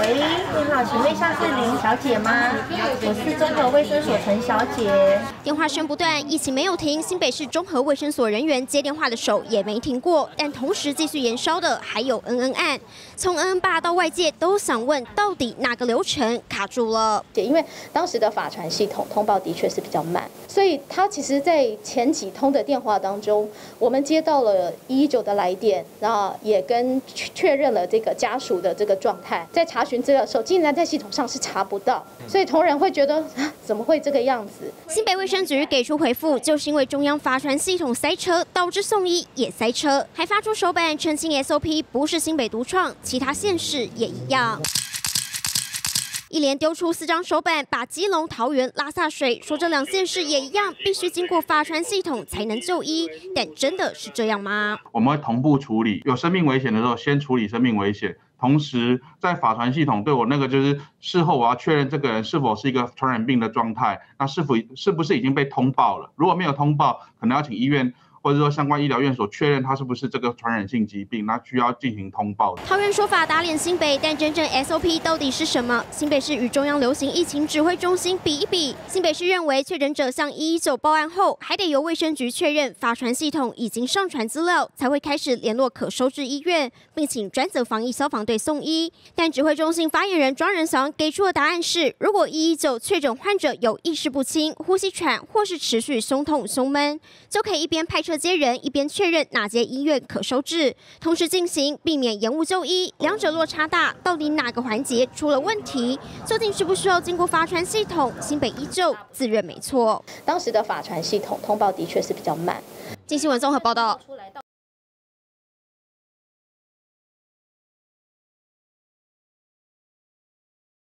喂，你好，请问一下是林小姐吗？我是综合卫生所陈小姐。电话声不断，疫情没有停，新北市综合卫生所人员接电话的手也没停过。但同时继续延烧的还有恩恩案，从恩恩爸到外界都想问，到底哪个流程卡住了？因为当时的法传系统通报的确是比较慢，所以他其实在前几通的电话当中，我们接到了一一九的来电，然后也跟确认了这个家属的这个状态。在查询资料的时候，竟然在系统上是查不到，所以同仁会觉得怎么会这个样子？新北卫生局给出回复，就是因为中央发传系统塞车，导致送医也塞车，还发出手板澄清 SOP 不是新北独创，其他县市也一样。一连丢出四张手板，把基隆、桃园拉下水，说这两县市也一样，必须经过发传系统才能就医。但真的是这样吗？我们会同步处理，有生命危险的时候先处理生命危险。同时，在法传系统对我那个就是事后我要确认这个人是否是一个传染病的状态，那是否是不是已经被通报了？如果没有通报，可能要请医院。或者说相关医疗院所确认他是不是这个传染性疾病，那需要进行通报。桃园说法打脸新北，但真正 SOP 到底是什么？新北市与中央流行疫情指挥中心比一比。新北市认为确诊者向一一九报案后，还得由卫生局确认发传系统已经上传资料，才会开始联络可收治医院，并请专责防疫消防队送医。但指挥中心发言人庄仁祥给出的答案是：如果一一九确诊患者有意识不清、呼吸喘或是持续胸痛、胸闷，就可以一边派出。车接人一边确认哪间医院可收治，同时进行，避免延误就医。两者落差大，到底哪个环节出了问题？究竟需不需要经过发传系统？新北依旧自认没错。当时的法传系统通报的确是比较慢。金新闻综合报道。